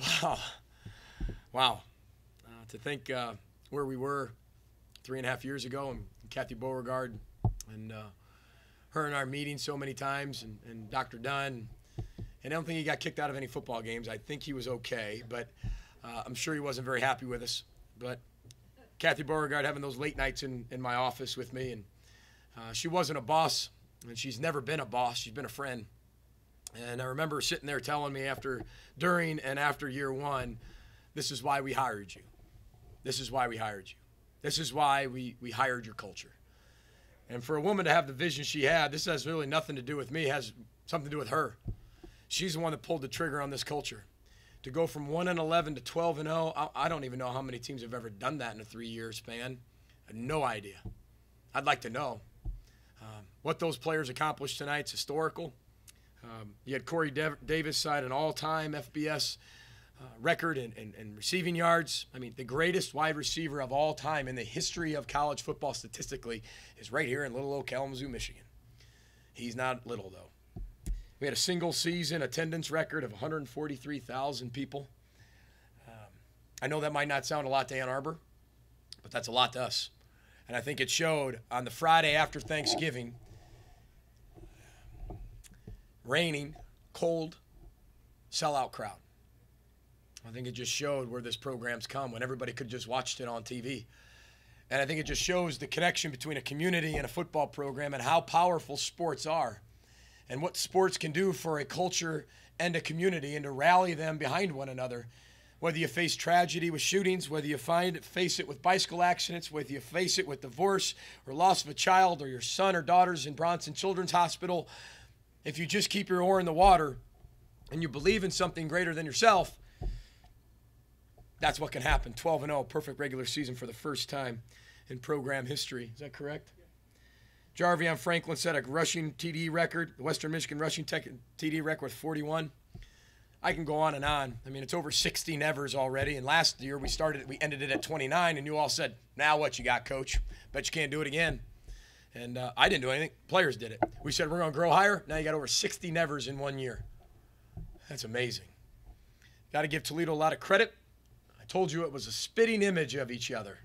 Wow. Wow. Uh, to think uh, where we were three and a half years ago and Kathy Beauregard and uh, her and our meeting so many times and, and Dr. Dunn. And I don't think he got kicked out of any football games. I think he was okay, but uh, I'm sure he wasn't very happy with us. But Kathy Beauregard having those late nights in, in my office with me, and uh, she wasn't a boss, and she's never been a boss. She's been a friend. And I remember sitting there telling me after, during, and after year one, this is why we hired you. This is why we hired you. This is why we, we hired your culture. And for a woman to have the vision she had, this has really nothing to do with me, it has something to do with her. She's the one that pulled the trigger on this culture. To go from 1 and 11 to 12 and 0, I, don't even know how many teams have ever done that in a three year span. no idea. I'd like to know. Um, what those players accomplished tonight is historical. Um, you had Corey Davis side an all time FBS uh, record in, receiving yards. I mean, the greatest wide receiver of all time in the history of college football statistically is right here in little old Kalamazoo, Michigan. He's not little, though. We had a single season attendance record of 143,000 people. Um, I know that might not sound a lot to Ann Arbor, but that's a lot to us. And I think it showed on the Friday after Thanksgiving raining, cold, sellout crowd. I think it just showed where this program's come when everybody could just watched it on TV. And I think it just shows the connection between a community and a football program and how powerful sports are and what sports can do for a culture and a community and to rally them behind one another. Whether you face tragedy with shootings, whether you find face it with bicycle accidents, whether you face it with divorce or loss of a child or your son or daughters in Bronson Children's Hospital, if you just keep your oar in the water and you believe in something greater than yourself, that's what can happen. 12 and 0, perfect regular season for the first time in program history. Is that correct? Jarvion Franklin set a rushing TD record, the Western Michigan rushing tech, TD record with 41. I can go on and on. I mean, it's over 60 nevers already. And last year we started, we ended it at 29, and you all said, "Now what you got, coach? Bet you can't do it again." And uh, I didn't do anything. Players did it. We said we're going to grow higher. Now you got over 60 nevers in one year. That's amazing. Got to give Toledo a lot of credit. I told you it was a spitting image of each other.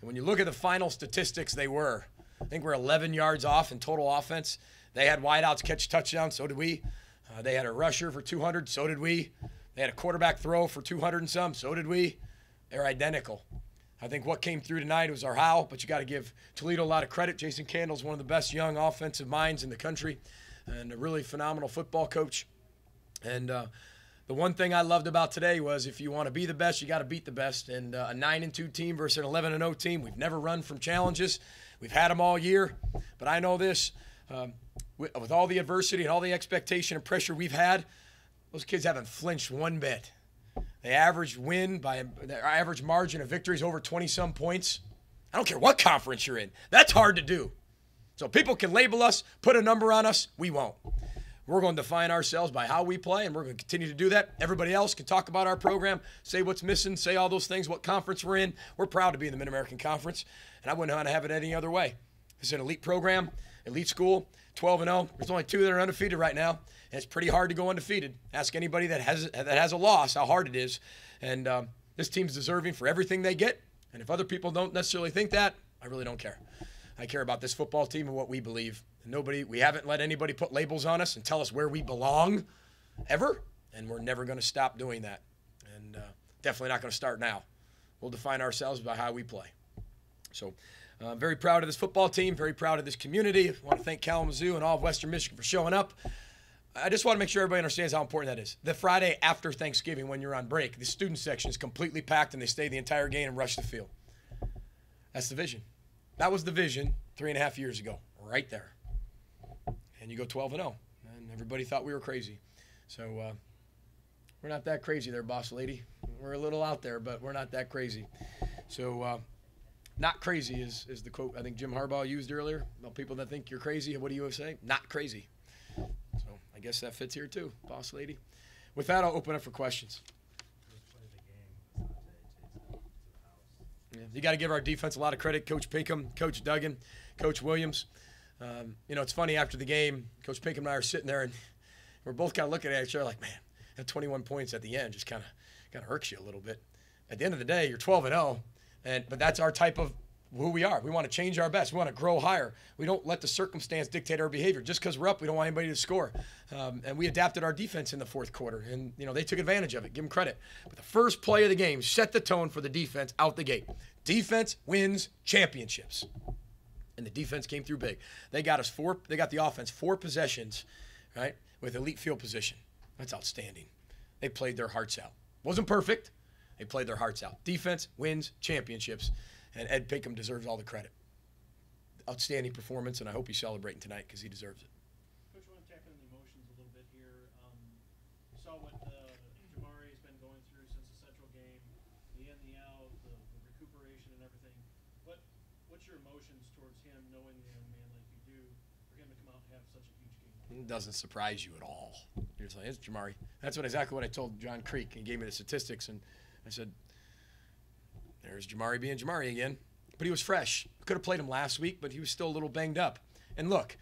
And when you look at the final statistics, they were. I think we're 11 yards off in total offense. They had wideouts catch touchdowns. So did we. Uh, they had a rusher for 200. So did we. They had a quarterback throw for 200 and some. So did we. They're identical. I think what came through tonight was our how, but you got to give Toledo a lot of credit. Jason Candle's one of the best young offensive minds in the country and a really phenomenal football coach. And uh, the one thing I loved about today was if you want to be the best, you got to beat the best. And uh, a 9 and 2 team versus an 11 and 0 team, we've never run from challenges. We've had them all year. But I know this um, with, with all the adversity and all the expectation and pressure we've had, those kids haven't flinched one bit. They average win by their average margin of victories over 20 some points. I don't care what conference you're in. That's hard to do. So people can label us, put a number on us. We won't. We're going to define ourselves by how we play, and we're going to continue to do that. Everybody else can talk about our program, say what's missing, say all those things, what conference we're in. We're proud to be in the Mid American Conference, and I wouldn't want to have it any other way. It's an elite program, elite school, 12 and 0. There's only two that are undefeated right now. And it's pretty hard to go undefeated. Ask anybody that has that has a loss how hard it is. And um, this team's deserving for everything they get. And if other people don't necessarily think that, I really don't care. I care about this football team and what we believe. Nobody, we haven't let anybody put labels on us and tell us where we belong, ever. And we're never going to stop doing that. And uh, definitely not going to start now. We'll define ourselves by how we play. So, I'm uh, very proud of this football team. Very proud of this community. I want to thank Kalamazoo and all of Western Michigan for showing up. I just want to make sure everybody understands how important that is. The Friday after Thanksgiving, when you're on break, the student section is completely packed and they stay the entire game and rush the field. That's the vision. That was the vision three and a half years ago, right there. And you go 12 and 0, and everybody thought we were crazy. So uh, we're not that crazy there, boss lady. We're a little out there, but we're not that crazy. So uh, not crazy is, is the quote I think Jim Harbaugh used earlier about people that think you're crazy. What do you say? Not crazy. I guess that fits here too, boss lady. With that, I'll open up for questions. Yeah, you got to give our defense a lot of credit. Coach Pinkham, Coach Duggan, Coach Williams. Um, you know, it's funny after the game, Coach Pinkham and I are sitting there, and we're both kind of looking at each other like, man, that 21 points at the end just kind of kind of irks you a little bit. At the end of the day, you're 12 and 0, and but that's our type of who we are. We want to change our best. We want to grow higher. We don't let the circumstance dictate our behavior. Just because we're up, we don't want anybody to score. Um, and we adapted our defense in the fourth quarter, and you know they took advantage of it. Give them credit. But the first play of the game set the tone for the defense out the gate. Defense wins championships, and the defense came through big. They got us four. They got the offense four possessions, right, with elite field position. That's outstanding. They played their hearts out. Wasn't perfect. They played their hearts out. Defense wins championships and Ed Pinkham deserves all the credit. Outstanding performance, and I hope he's celebrating tonight because he deserves it. Coach, I want to tap into the emotions a little bit here. Um, saw what uh, Jamari's been going through since the Central game, the in, the out, the, the recuperation and everything. What what's your emotions towards him, knowing the young man like you do, for him to come out and have such a huge game? It doesn't surprise you at all. You're just like, it's Jamari. That's what exactly what I told John Creek. He gave me the statistics, and I said, there's Jamari being Jamari again. But he was fresh. Could have played him last week, but he was still a little banged up. And look,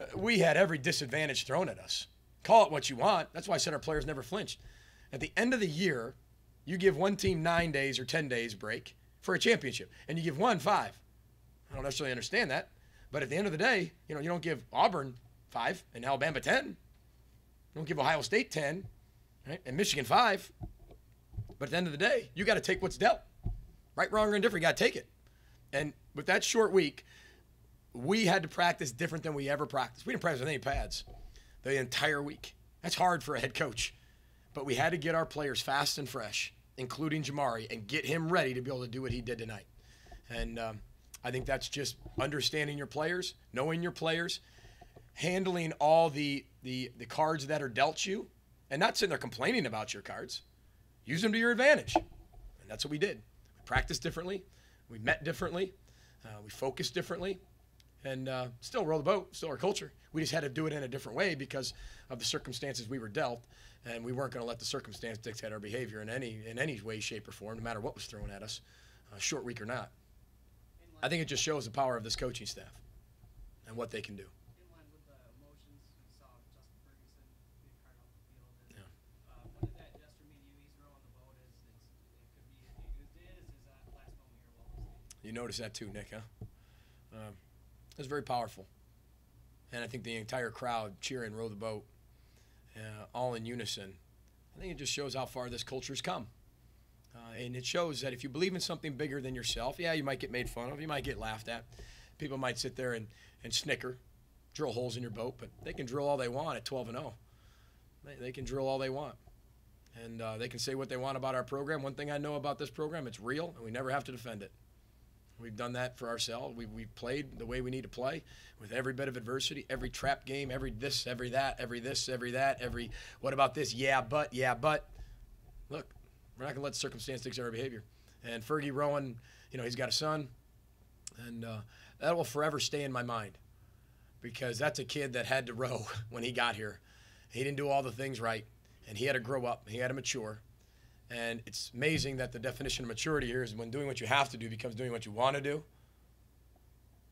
uh, we had every disadvantage thrown at us. Call it what you want. That's why I said our players never flinched. At the end of the year, you give one team nine days or 10 days break for a championship, and you give one five. I don't necessarily understand that. But at the end of the day, you know, you don't give Auburn five and Alabama 10. You don't give Ohio State 10, right? And Michigan five. But at the end of the day, you got to take what's dealt. Right, wrong, or indifferent, you got to take it. And with that short week, we had to practice different than we ever practiced. We didn't practice with any pads the entire week. That's hard for a head coach. But we had to get our players fast and fresh, including Jamari, and get him ready to be able to do what he did tonight. And um, I think that's just understanding your players, knowing your players, handling all the, the, the cards that are dealt you, and not sitting there complaining about your cards. Use them to your advantage. And that's what we did practiced differently, we met differently, uh, we focused differently, and uh, still row the boat, still our culture. We just had to do it in a different way because of the circumstances we were dealt, and we weren't going to let the circumstance dictate our behavior in any in any way, shape, or form, no matter what was thrown at us, uh, short week or not. I think it just shows the power of this coaching staff and what they can do. You notice that too, Nick, huh? Um, it was very powerful. And I think the entire crowd cheering row the boat, uh, all in unison. I think it just shows how far this culture's come. Uh, and it shows that if you believe in something bigger than yourself, yeah, you might get made fun of, you might get laughed at. People might sit there and, and snicker, drill holes in your boat, but they can drill all they want at 12 and 0. They, they can drill all they want. And uh, they can say what they want about our program. One thing I know about this program, it's real, and we never have to defend it. We've done that for ourselves. We, we've played the way we need to play with every bit of adversity, every trap game, every this, every that, every this, every that, every what about this? Yeah, but, yeah, but. Look, we're not going to let circumstance dictate our behavior. And Fergie rowing, you know, he's got a son, and uh, that will forever stay in my mind because that's a kid that had to row when he got here. He didn't do all the things right, and he had to grow up, he had to mature. And it's amazing that the definition of maturity here is when doing what you have to do becomes doing what you want to do.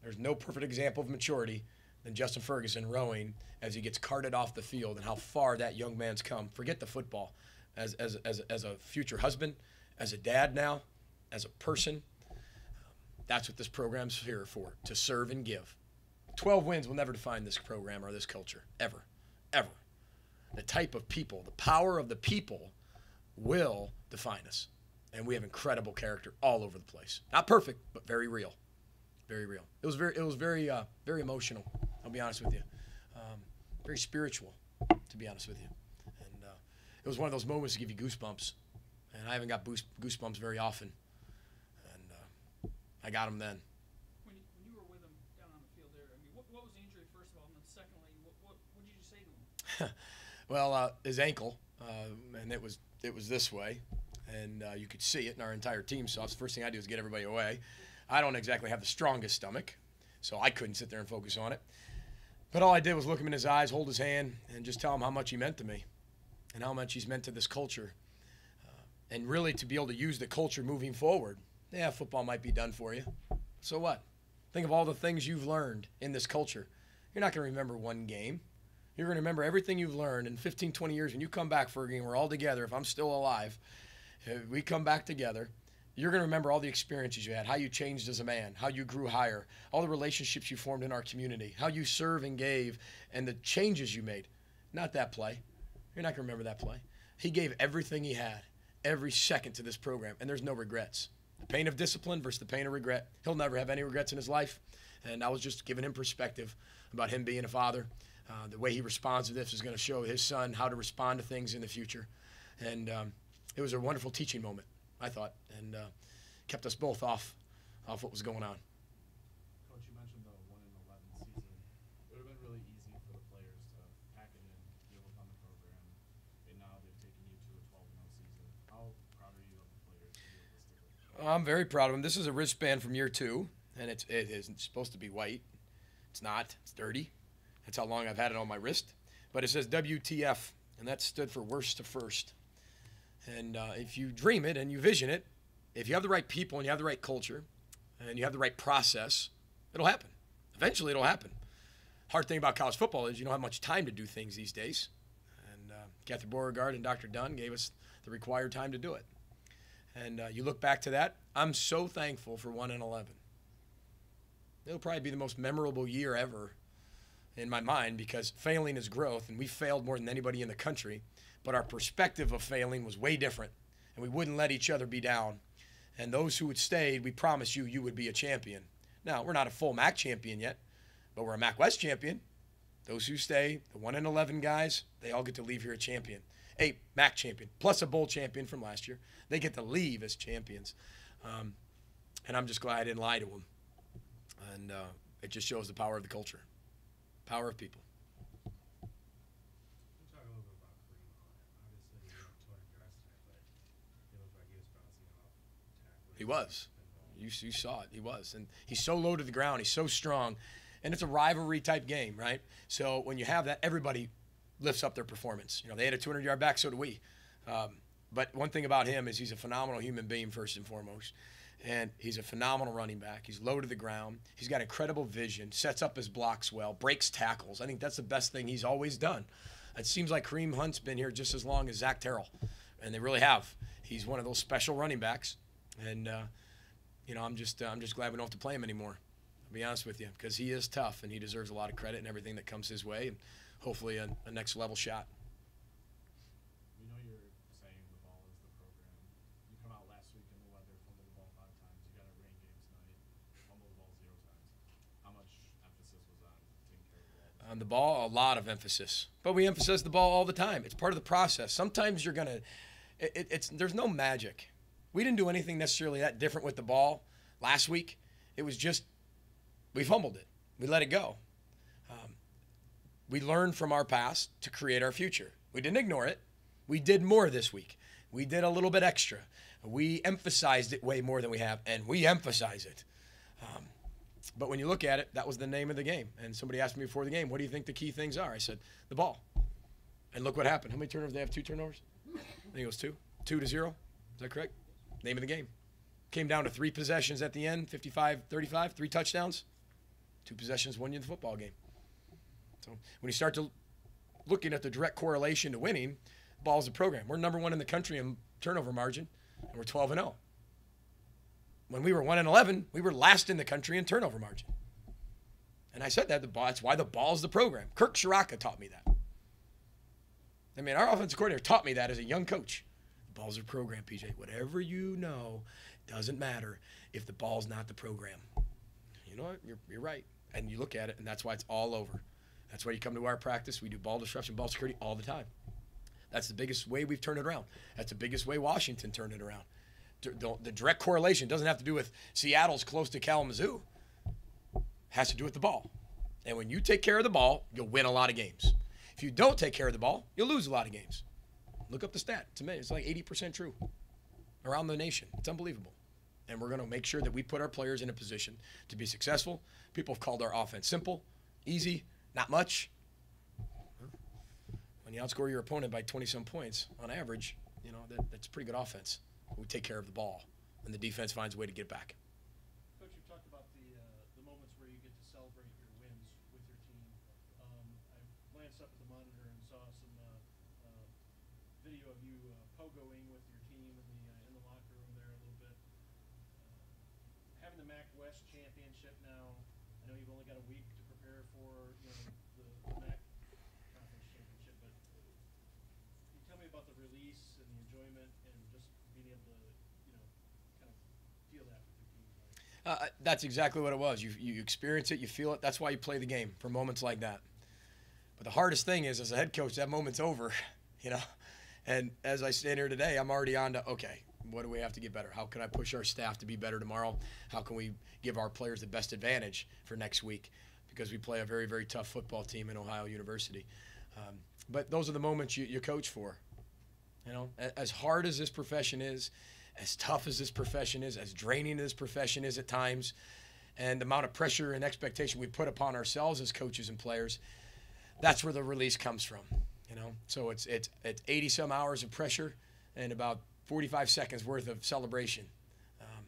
There's no perfect example of maturity than Justin Ferguson rowing as he gets carted off the field and how far that young man's come. Forget the football. As, as, as, as a future husband, as a dad now, as a person, that's what this program's here for to serve and give. 12 wins will never define this program or this culture, ever, ever. The type of people, the power of the people will define us. And we have incredible character all over the place. Not perfect, but very real. Very real. It was very, it was very, uh, very emotional. I'll be honest with you. Um, very spiritual, to be honest with you. And uh, it was one of those moments to give you goosebumps. And I haven't got goosebumps very often. And uh, I got them then. When you, when you were with him down on the field there, I mean, what, what was the injury first of all, and then secondly, what, what, what did you say to him? well, uh, his ankle, uh, and it was it was this way, and uh, you could see it, and our entire team saw it. So the first thing I do is get everybody away. I don't exactly have the strongest stomach, so I couldn't sit there and focus on it. But all I did was look him in his eyes, hold his hand, and just tell him how much he meant to me and how much he's meant to this culture. Uh, and really to be able to use the culture moving forward. Yeah, football might be done for you. So what? Think of all the things you've learned in this culture. You're not going to remember one game. You're going to remember everything you've learned in 15, 20 years when you come back for a game. We're all together. If I'm still alive, Uh, We come back together. You're going to remember all the experiences you had, how you changed as a man, how you grew higher, all the relationships you formed in our community, how you served and gave, and the changes you made. Not that play. You're not going to remember that play. He gave everything he had, every second to this program, and there's no regrets. The pain of discipline versus the pain of regret. He'll never have any regrets in his life. And I was just giving him perspective about him being a father. Uh, the way he responds to this is going to show his son how to respond to things in the future. And um, it was a wonderful teaching moment, I thought, and uh, kept us both off off what was going on. Coach, you mentioned the one in eleven season. It would have been really easy for the players to pack it in, give up on the program, and now they've taken you to a twelve and oh season. How proud are you of the players realistically? I'm very proud of him. This is a wristband from year two, and it's it isn't supposed to be white. It's not. It's dirty. That's how long I've had it on my wrist. But it says WTF, and that stood for worst to first. And uh, if you dream it and you vision it, if you have the right people and you have the right culture, and you have the right process, it'll happen. Eventually, it'll happen. Hard thing about college football is you don't have much time to do things these days. And uh, Kathy Beauregard and Dr. Dunn gave us the required time to do it. And uh, you look back to that, I'm so thankful for 1 and 11. It'll probably be the most memorable year ever in my mind because failing is growth, and we failed more than anybody in the country. But our perspective of failing was way different, and we wouldn't let each other be down. And those who had stayed, we promised you you would be a champion. Now, we're not a full MAC champion yet, but we're a MAC West champion. Those who stay, the 1 and 11 guys, they all get to leave here a champion. A MAC champion, plus a bowl champion from last year. They get to leave as champions. Um, and I'm just glad I didn't lie to them. And uh, it just shows the power of the culture, power of people. Can you talk a little bit about Kareem Hunt? Obviously, he got torn grass tonight, but it looked like he was bouncing off tacklers. He was. and, You, you saw it. He was. And he's so low to the ground. He's so strong. And it's a rivalry type game, right? So when you have that, everybody lifts up their performance. You know, they had a 200 yard back, so do we. Um, but one thing about him is he's a phenomenal human being, first and foremost. And he's a phenomenal running back. He's low to the ground. He's got incredible vision, sets up his blocks well, breaks tackles. I think that's the best thing he's always done. It seems like Kareem Hunt's been here just as long as Zach Terrell, and they really have. He's one of those special running backs. And, uh, you know, I'm just uh, I'm just glad we don't have to play him anymore. I'll be honest with you, because he is tough and he deserves a lot of credit and everything that comes his way, and hopefully a, a next level shot. We know you're saying the ball is the program. You come out last week in the weather, fumbled the ball five times. You got a rain game tonight, fumbled the ball zero times. How much emphasis was on taking care of the ball? On the ball, a lot of emphasis, but we emphasize the ball all the time. It's part of the process. Sometimes you're gonna, it, it, it's there's no magic. We didn't do anything necessarily that different with the ball last week. It was just we fumbled it. We let it go. Um, we learned from our past to create our future. We didn't ignore it. We did more this week. We did a little bit extra. We emphasized it way more than we have, and we emphasize it. Um, but when you look at it, that was the name of the game. And somebody asked me before the game, what do you think the key things are? I said, the ball. And look what happened. How many turnovers? They have two turnovers? I think it was two. Two to zero. Is that correct? Name of the game. Came down to three possessions at the end 55 35, three touchdowns. Two possessions won you the football game. So when you start to looking at the direct correlation to winning, ball's the program. We're number one in the country in turnover margin, and we're 12 and 0. When we were 1 and 11, we were last in the country in turnover margin. And I said that the ball, that's why the ball's the program. Kirk Ciarrocca taught me that. I mean, our offensive coordinator taught me that as a young coach. The ball's the program, PJ. Whatever you know doesn't matter if the ball's not the program. You know what? You're, you're right. And you look at it, and that's why it's all over. That's why you come to our practice. We do ball disruption, ball security all the time. That's the biggest way we've turned it around. That's the biggest way Washington turned it around. The, direct correlation doesn't have to do with Seattle's close to Kalamazoo. It has to do with the ball. And when you take care of the ball, you'll win a lot of games. If you don't take care of the ball, you'll lose a lot of games. Look up the stat. It's amazing. It's like 80% true around the nation. It's unbelievable. And we're going to make sure that we put our players in a position to be successful. People have called our offense simple, easy, not much. When you outscore your opponent by 20 some points on average, you know, that, that's pretty good offense we take care of the ball, and the defense finds a way to get it back. Coach, you've talked about the, uh, the moments where you get to celebrate your wins with your team. Um, I glanced up at the monitor and saw some uh, uh, video of you uh, pogoing with your team in the, uh, in the locker room there a little bit. Uh, having the MAC West championship now, I know you've only got a week to prepare for you know, the MAC conference championship, but can you tell me about the release and the enjoyment uh, that's exactly what it was. You, you experience it, you feel it. That's why you play the game for moments like that. But the hardest thing is, as a head coach, that moment's over, you know. And as I stand here today, I'm already on to okay, what do we have to get better? How can I push our staff to be better tomorrow? How can we give our players the best advantage for next week? Because we play a very, very tough football team in Ohio University. Um, but those are the moments you, you coach for. You know, as hard as this profession is, as tough as this profession is, as draining as this profession is at times, and the amount of pressure and expectation we put upon ourselves as coaches and players, that's where the release comes from. You know, so it's it's it's 80 some hours of pressure and about 45 seconds worth of celebration. Um,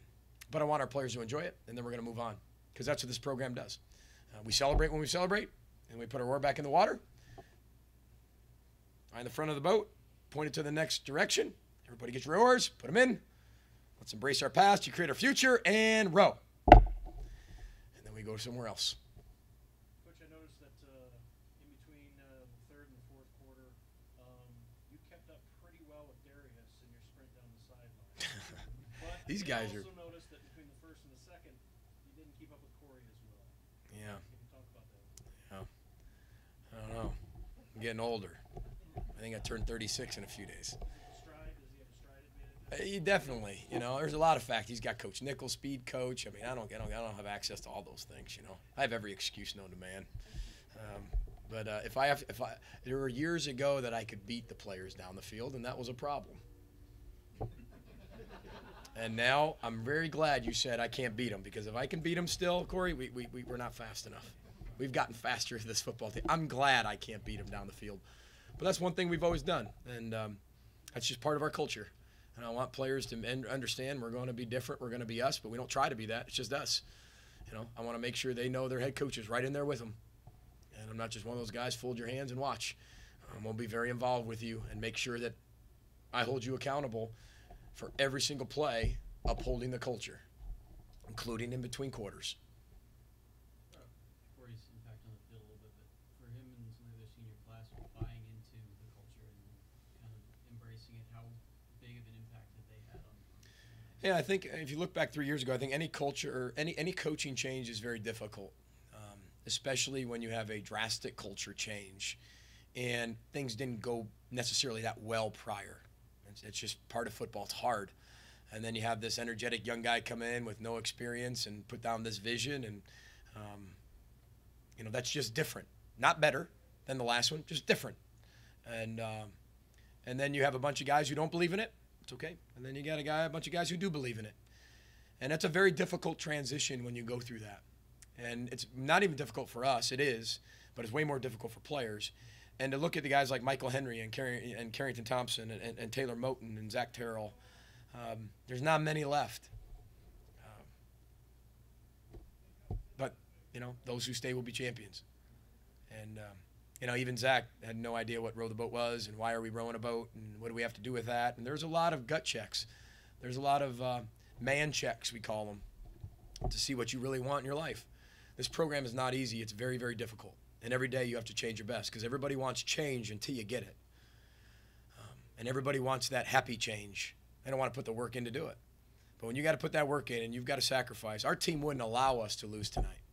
but I want our players to enjoy it, and then we're going to move on because that's what this program does. Uh, we celebrate when we celebrate, and we put our oar back in the water, find the front of the boat, point it to the next direction. Everybody get your oars, put them in. Let's embrace our past, you create our future, and row. And then we go somewhere else. Coach, I noticed that uh, in between uh, the third and the fourth quarter, um, you kept up pretty well with Darius in your sprint down the sideline. but These I guys are- also noticed that between the first and the second, you didn't keep up with Corey as well. Yeah, Can you talk about that? I don't know. I'm getting older. I think I turned 36 in a few days. Uh, he definitely, you know, there's a lot of fact. He's got Coach Nichols, speed coach. I mean, I don't, I don't, I don't have access to all those things. You know, I have every excuse known to man. Um, but uh, if I have, if I, there were years ago that I could beat the players down the field, and that was a problem. And now I'm very glad you said I can't beat them because if I can beat them still, Corey, we, we, we, we're not fast enough. We've gotten faster this football team. I'm glad I can't beat them down the field. But that's one thing we've always done. And um, that's just part of our culture. And I want players to understand we're going to be different. We're going to be us, but we don't try to be that. It's just us. You know, I want to make sure they know their head coach is right in there with them. And I'm not just one of those guys, fold your hands and watch. I'm going to be very involved with you and make sure that I hold you accountable for every single play, upholding the culture, including in between quarters. Corey's impact on the field a little bit, but for him and some of the other senior class buying into the culture and kind of embracing it, how big of an impact have they had on? on Yeah, I think if you look back three years ago, I think any culture or any any coaching change is very difficult, um, especially when you have a drastic culture change, and things didn't go necessarily that well prior. It's, it's just part of football. It's hard, and then you have this energetic young guy come in with no experience and put down this vision, and um, you know that's just different. Not better than the last one, just different, and um, and then you have a bunch of guys who don't believe in it. It's okay. And then you got a guy, a bunch of guys who do believe in it. And that's a very difficult transition when you go through that. And it's not even difficult for us. It is, but it's way more difficult for players. And to look at the guys like Michael Henry and, and Carrington Thompson and, and, and Taylor Moton and Zach Terrell, um, there's not many left. Um, but, you know, those who stay will be champions. And, um, you know, even Zach had no idea what row the boat was and why are we rowing a boat and what do we have to do with that. And there's a lot of gut checks. There's a lot of uh, man checks, we call them, to see what you really want in your life. This program is not easy. It's very, very difficult. And every day you have to change your best because everybody wants change until you get it. Um, and everybody wants that happy change. They don't want to put the work in to do it. But when you got to put that work in and you've got to sacrifice, our team wouldn't allow us to lose tonight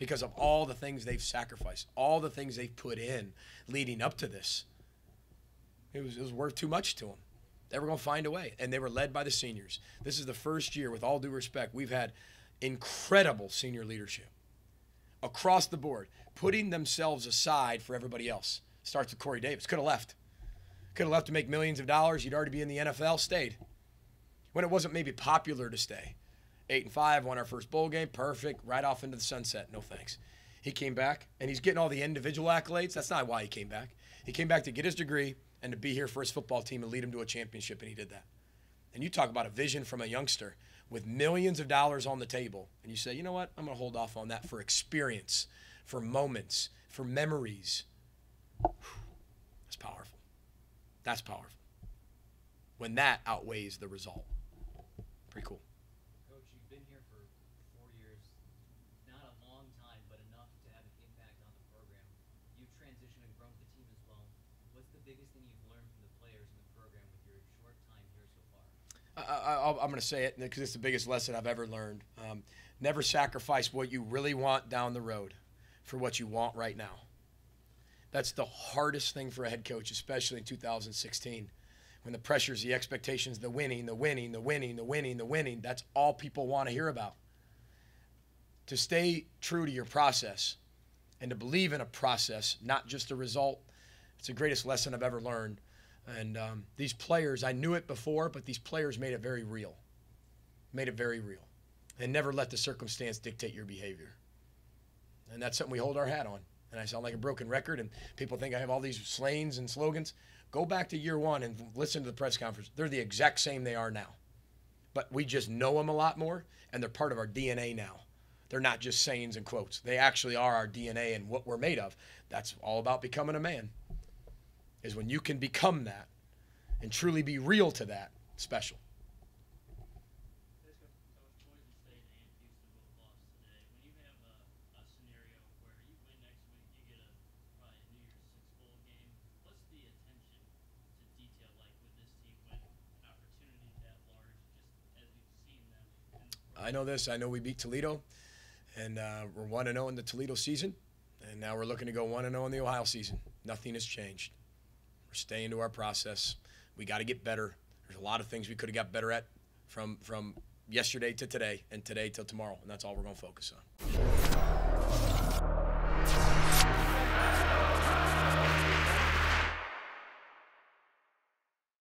because of all the things they've sacrificed, all the things they've put in leading up to this. It was, it was worth too much to them. They were going to find a way, and they were led by the seniors. This is the first year, with all due respect, we've had incredible senior leadership across the board, putting themselves aside for everybody else. Starts with Corey Davis. Could have left. Could have left to make millions of dollars. You'd already be in the NFL. Stayed. When it wasn't maybe popular to stay. Eight and five, won our first bowl game. Perfect. Right off into the sunset. No thanks. He came back, and he's getting all the individual accolades. That's not why he came back. He came back to get his degree and to be here for his football team and lead him to a championship, and he did that. And you talk about a vision from a youngster with millions of dollars on the table, and you say, you know what? I'm going to hold off on that for experience, for moments, for memories. That's powerful. That's powerful. When that outweighs the result. Pretty cool. Coach, you've been here for four years, not a long time, but I, I'm going to say it because it's the biggest lesson I've ever learned. Um, never sacrifice what you really want down the road for what you want right now. That's the hardest thing for a head coach, especially in 2016, when the pressures, the expectations, the winning, the winning, the winning, the winning, the winning. That's all people want to hear about. To stay true to your process and to believe in a process, not just a result, it's the greatest lesson I've ever learned. And um, these players, I knew it before, but these players made it very real. Made it very real. And never let the circumstance dictate your behavior. And that's something we hold our hat on. And I sound like a broken record, and people think I have all these slayings and slogans. Go back to year one and listen to the press conference. They're the exact same they are now. But we just know them a lot more, and they're part of our DNA now. They're not just sayings and quotes. They actually are our DNA and what we're made of. That's all about becoming a man is when you can become that and truly be real to that special. I know this. I know we beat Toledo, and uh, we're one and zero in the Toledo season, and now we're looking to go one and zero in the Ohio season. Nothing has changed. We're staying to our process. We got to get better. There's a lot of things we could have got better at from from yesterday to today, and today till tomorrow, and that's all we're going to focus on.